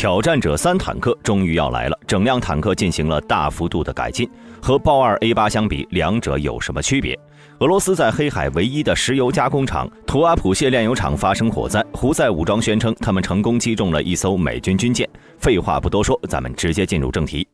挑战者三坦克终于要来了，整辆坦克进行了大幅度的改进。和豹二 A 八相比，两者有什么区别？俄罗斯在黑海唯一的石油加工厂图阿普谢炼油厂发生火灾，胡塞武装宣称他们成功击中了一艘美军军舰。废话不多说，咱们直接进入正题。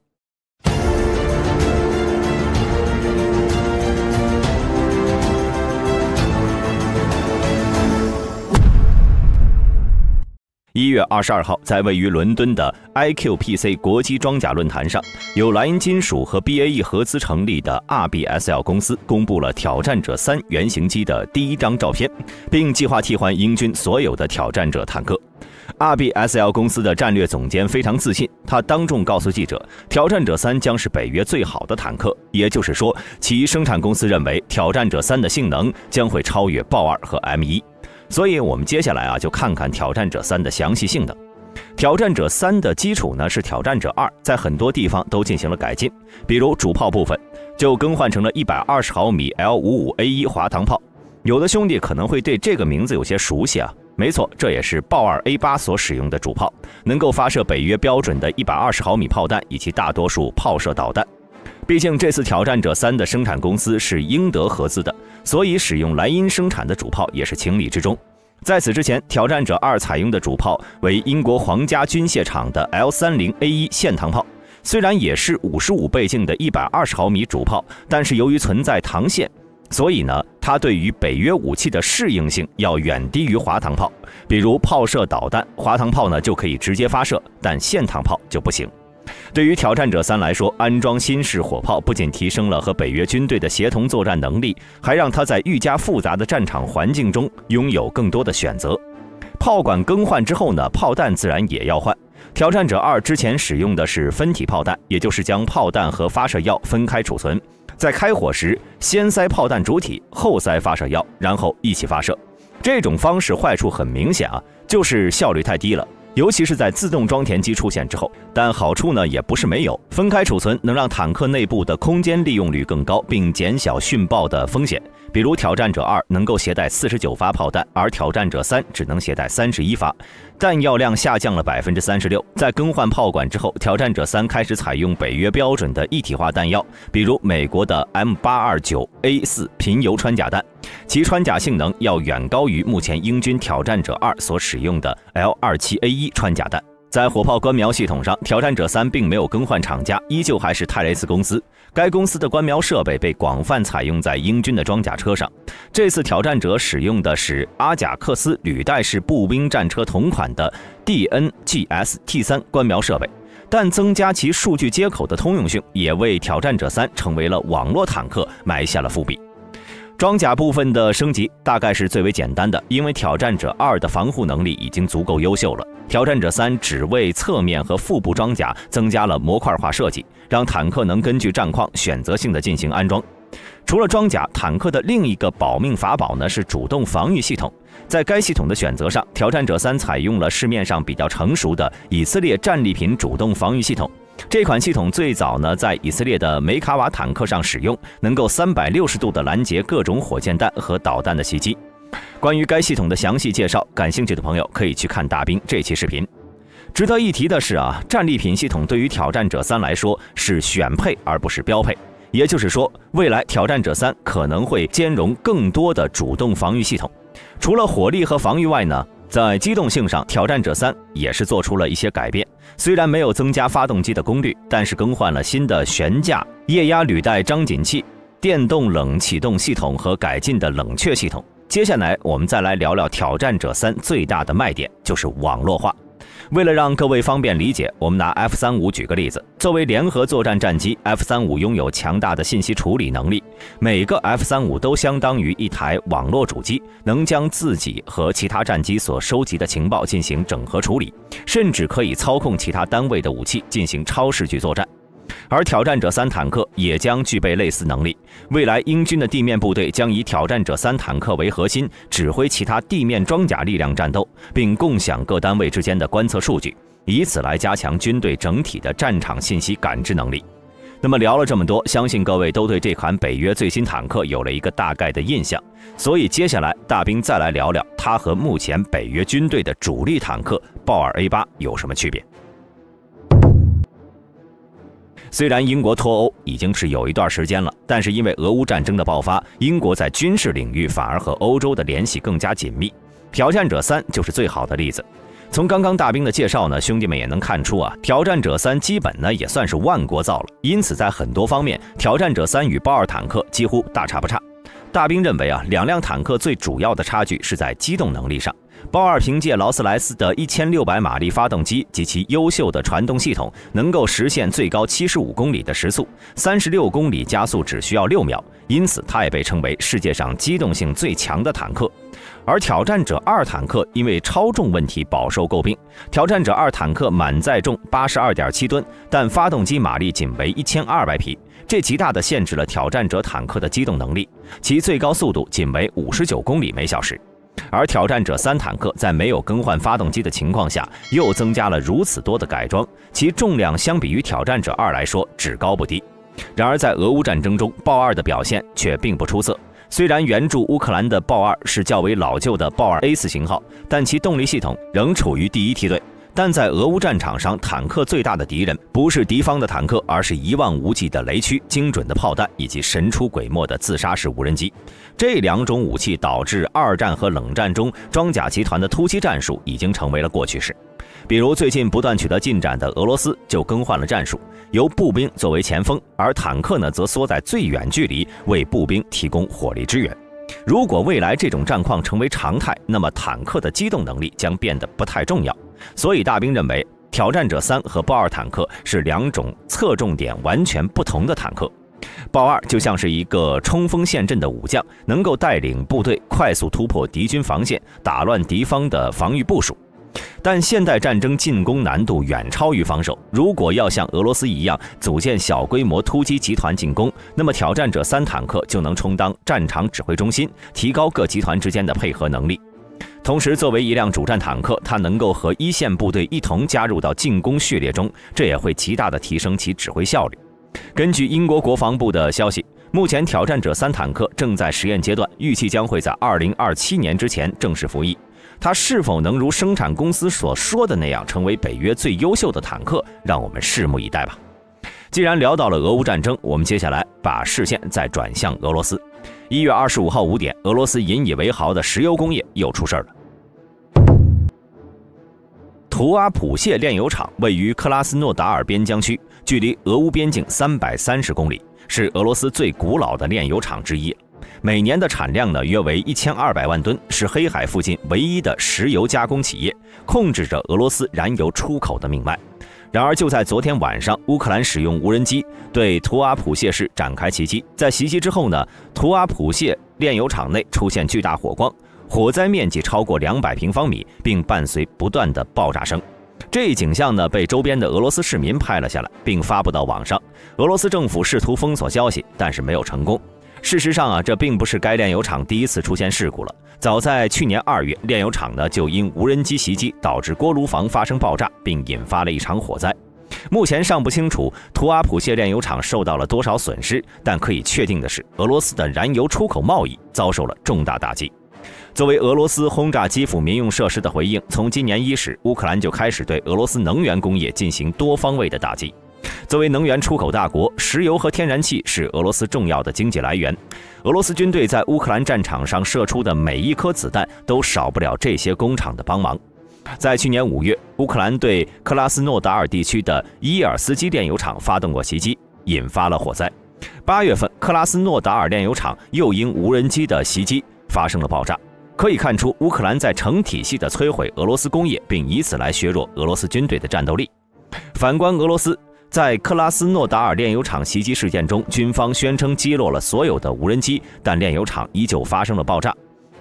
一月二十二号，在位于伦敦的 IQPC 国际装甲论坛上，由莱茵金属和 BAE 合资成立的 RBSL 公司公布了挑战者三原型机的第一张照片，并计划替换英军所有的挑战者坦克。RBSL 公司的战略总监非常自信，他当众告诉记者，挑战者三将是北约最好的坦克，也就是说，其生产公司认为挑战者三的性能将会超越豹二和 M 一。所以，我们接下来啊，就看看挑战者三的详细性能。挑战者三的基础呢是挑战者二，在很多地方都进行了改进，比如主炮部分就更换成了一百二十毫米 L 五五 A 一滑膛炮。有的兄弟可能会对这个名字有些熟悉啊，没错，这也是豹二 A 八所使用的主炮，能够发射北约标准的一百二十毫米炮弹以及大多数炮射导弹。毕竟这次挑战者三的生产公司是英德合资的，所以使用莱茵生产的主炮也是情理之中。在此之前，挑战者二采用的主炮为英国皇家军械厂的 L 三零 A 一线膛炮，虽然也是五十五倍镜的一百二十毫米主炮，但是由于存在膛线，所以呢，它对于北约武器的适应性要远低于滑膛炮。比如炮射导弹，滑膛炮呢就可以直接发射，但线膛炮就不行。对于挑战者三来说，安装新式火炮不仅提升了和北约军队的协同作战能力，还让它在愈加复杂的战场环境中拥有更多的选择。炮管更换之后呢，炮弹自然也要换。挑战者二之前使用的是分体炮弹，也就是将炮弹和发射药分开储存，在开火时先塞炮弹主体，后塞发射药，然后一起发射。这种方式坏处很明显啊，就是效率太低了。尤其是在自动装填机出现之后，但好处呢也不是没有。分开储存能让坦克内部的空间利用率更高，并减小殉爆的风险。比如挑战者二能够携带四十九发炮弹，而挑战者三只能携带三十一发，弹药量下降了百分之三十六。在更换炮管之后，挑战者三开始采用北约标准的一体化弹药，比如美国的 M 八二九 A 四贫铀穿甲弹。其穿甲性能要远高于目前英军挑战者二所使用的 L 二七 A 一穿甲弹。在火炮观瞄系统上，挑战者三并没有更换厂家，依旧还是泰雷斯公司。该公司的观瞄设备被广泛采用在英军的装甲车上。这次挑战者使用的是阿贾克斯履带式步兵战车同款的 DNGS T 三观瞄设备，但增加其数据接口的通用性，也为挑战者三成为了网络坦克埋下了伏笔。装甲部分的升级大概是最为简单的，因为挑战者二的防护能力已经足够优秀了。挑战者三只为侧面和腹部装甲增加了模块化设计，让坦克能根据战况选择性的进行安装。除了装甲，坦克的另一个保命法宝呢是主动防御系统。在该系统的选择上，挑战者三采用了市面上比较成熟的以色列战利品主动防御系统。这款系统最早呢在以色列的梅卡瓦坦克上使用，能够三百六十度的拦截各种火箭弹和导弹的袭击。关于该系统的详细介绍，感兴趣的朋友可以去看大兵这期视频。值得一提的是啊，战利品系统对于挑战者三来说是选配而不是标配，也就是说，未来挑战者三可能会兼容更多的主动防御系统。除了火力和防御外呢？在机动性上，挑战者三也是做出了一些改变。虽然没有增加发动机的功率，但是更换了新的悬架、液压履带张紧器、电动冷启动系统和改进的冷却系统。接下来，我们再来聊聊挑战者三最大的卖点，就是网络化。为了让各位方便理解，我们拿 F 三五举个例子。作为联合作战战机，F 三五拥有强大的信息处理能力。每个 F 三五都相当于一台网络主机，能将自己和其他战机所收集的情报进行整合处理，甚至可以操控其他单位的武器进行超视距作战。而挑战者三坦克也将具备类似能力。未来英军的地面部队将以挑战者三坦克为核心，指挥其他地面装甲力量战斗，并共享各单位之间的观测数据，以此来加强军队整体的战场信息感知能力。那么聊了这么多，相信各位都对这款北约最新坦克有了一个大概的印象。所以接下来大兵再来聊聊它和目前北约军队的主力坦克豹二 A 八有什么区别。虽然英国脱欧已经是有一段时间了，但是因为俄乌战争的爆发，英国在军事领域反而和欧洲的联系更加紧密。挑战者三就是最好的例子。从刚刚大兵的介绍呢，兄弟们也能看出啊，挑战者三基本呢也算是万国造了。因此，在很多方面，挑战者三与豹二坦克几乎大差不差。大兵认为啊，两辆坦克最主要的差距是在机动能力上。豹二凭借劳斯莱斯的一千六百马力发动机及其优秀的传动系统，能够实现最高七十五公里的时速，三十六公里加速只需要六秒，因此它也被称为世界上机动性最强的坦克。而挑战者二坦克因为超重问题饱受诟病。挑战者二坦克满载重八十二点七吨，但发动机马力仅为一千二百匹，这极大的限制了挑战者坦克的机动能力，其最高速度仅为五十九公里每小时。而挑战者三坦克在没有更换发动机的情况下，又增加了如此多的改装，其重量相比于挑战者二来说只高不低。然而在俄乌战争中，豹二的表现却并不出色。虽然援助乌克兰的豹二是较为老旧的豹二 A 四型号，但其动力系统仍处于第一梯队。但在俄乌战场上，坦克最大的敌人不是敌方的坦克，而是一望无际的雷区、精准的炮弹以及神出鬼没的自杀式无人机。这两种武器导致二战和冷战中装甲集团的突击战术已经成为了过去式。比如最近不断取得进展的俄罗斯就更换了战术，由步兵作为前锋，而坦克呢则缩在最远距离为步兵提供火力支援。如果未来这种战况成为常态，那么坦克的机动能力将变得不太重要。所以大兵认为，挑战者三和豹二坦克是两种侧重点完全不同的坦克。豹二就像是一个冲锋陷阵的武将，能够带领部队快速突破敌军防线，打乱敌方的防御部署。但现代战争进攻难度远超于防守，如果要像俄罗斯一样组建小规模突击集团进攻，那么挑战者三坦克就能充当战场指挥中心，提高各集团之间的配合能力。同时，作为一辆主战坦克，它能够和一线部队一同加入到进攻序列中，这也会极大的提升其指挥效率。根据英国国防部的消息，目前挑战者三坦克正在实验阶段，预计将会在二零二七年之前正式服役。它是否能如生产公司所说的那样成为北约最优秀的坦克，让我们拭目以待吧。既然聊到了俄乌战争，我们接下来把视线再转向俄罗斯。一月二十五号五点，俄罗斯引以为豪的石油工业又出事儿了。图阿普谢炼油厂位于克拉斯诺达尔边疆区，距离俄乌边境三百三十公里，是俄罗斯最古老的炼油厂之一。每年的产量呢约为一千二百万吨，是黑海附近唯一的石油加工企业，控制着俄罗斯燃油出口的命脉。然而，就在昨天晚上，乌克兰使用无人机对图阿普谢市展开袭击。在袭击之后呢，图阿普谢炼油厂内出现巨大火光，火灾面积超过两百平方米，并伴随不断的爆炸声。这一景象呢，被周边的俄罗斯市民拍了下来，并发布到网上。俄罗斯政府试图封锁消息，但是没有成功。事实上啊，这并不是该炼油厂第一次出现事故了。早在去年二月，炼油厂呢就因无人机袭击导致锅炉房发生爆炸，并引发了一场火灾。目前尚不清楚图阿普谢炼油厂受到了多少损失，但可以确定的是，俄罗斯的燃油出口贸易遭受了重大打击。作为俄罗斯轰炸基辅民用设施的回应，从今年伊始，乌克兰就开始对俄罗斯能源工业进行多方位的打击。作为能源出口大国，石油和天然气是俄罗斯重要的经济来源。俄罗斯军队在乌克兰战场上射出的每一颗子弹，都少不了这些工厂的帮忙。在去年五月，乌克兰对克拉斯诺达尔地区的伊尔斯基炼油厂发动过袭击，引发了火灾。八月份，克拉斯诺达尔炼油厂又因无人机的袭击发生了爆炸。可以看出，乌克兰在成体系的摧毁俄罗斯工业，并以此来削弱俄罗斯军队的战斗力。反观俄罗斯。在克拉斯诺达尔炼油厂袭击事件中，军方宣称击落了所有的无人机，但炼油厂依旧发生了爆炸。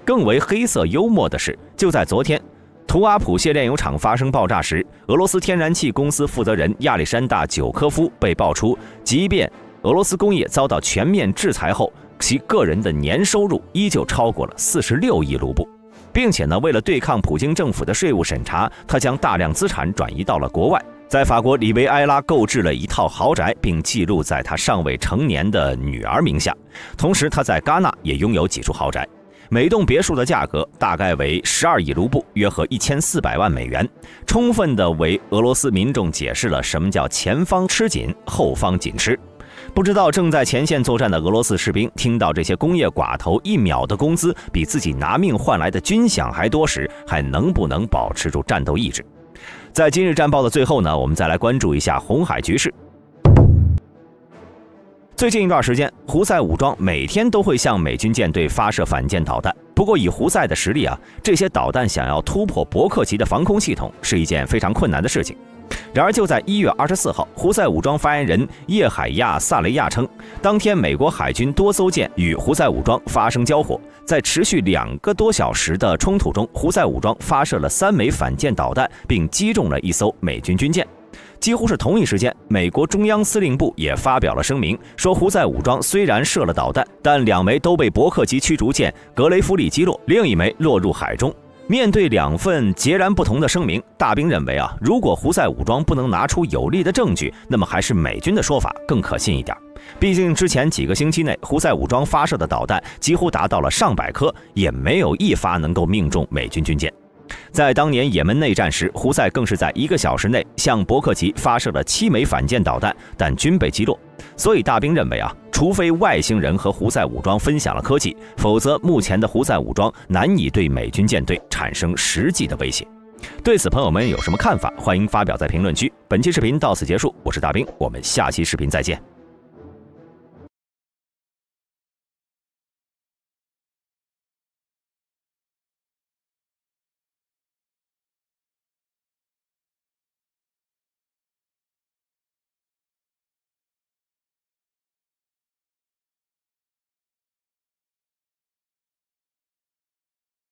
更为黑色幽默的是，就在昨天，图阿普谢炼油厂发生爆炸时，俄罗斯天然气公司负责人亚历山大·久科夫被爆出，即便俄罗斯工业遭到全面制裁后，其个人的年收入依旧超过了四十六亿卢布，并且呢，为了对抗普京政府的税务审查，他将大量资产转移到了国外。在法国里维埃拉购置了一套豪宅，并记录在他尚未成年的女儿名下。同时，他在戛纳也拥有几处豪宅。每栋别墅的价格大概为十二亿卢布，约合一千四百万美元，充分的为俄罗斯民众解释了什么叫前方吃紧，后方紧吃。不知道正在前线作战的俄罗斯士兵听到这些工业寡头一秒的工资比自己拿命换来的军饷还多时，还能不能保持住战斗意志？在今日战报的最后呢，我们再来关注一下红海局势。最近一段时间，胡塞武装每天都会向美军舰队发射反舰导弹。不过，以胡塞的实力啊，这些导弹想要突破伯克级的防空系统是一件非常困难的事情。然而，就在一月二十四号，胡塞武装发言人叶海亚·萨雷亚称，当天美国海军多艘舰与胡塞武装发生交火，在持续两个多小时的冲突中，胡塞武装发射了三枚反舰导弹，并击中了一艘美军军舰。几乎是同一时间，美国中央司令部也发表了声明，说胡塞武装虽然射了导弹，但两枚都被伯克级驱逐舰格雷夫利击落，另一枚落入海中。面对两份截然不同的声明，大兵认为啊，如果胡塞武装不能拿出有力的证据，那么还是美军的说法更可信一点。毕竟之前几个星期内，胡塞武装发射的导弹几乎达到了上百颗，也没有一发能够命中美军军舰。在当年也门内战时，胡塞更是在一个小时内向伯克级发射了七枚反舰导弹，但均被击落。所以大兵认为啊，除非外星人和胡塞武装分享了科技，否则目前的胡塞武装难以对美军舰队产生实际的威胁。对此，朋友们有什么看法？欢迎发表在评论区。本期视频到此结束，我是大兵，我们下期视频再见。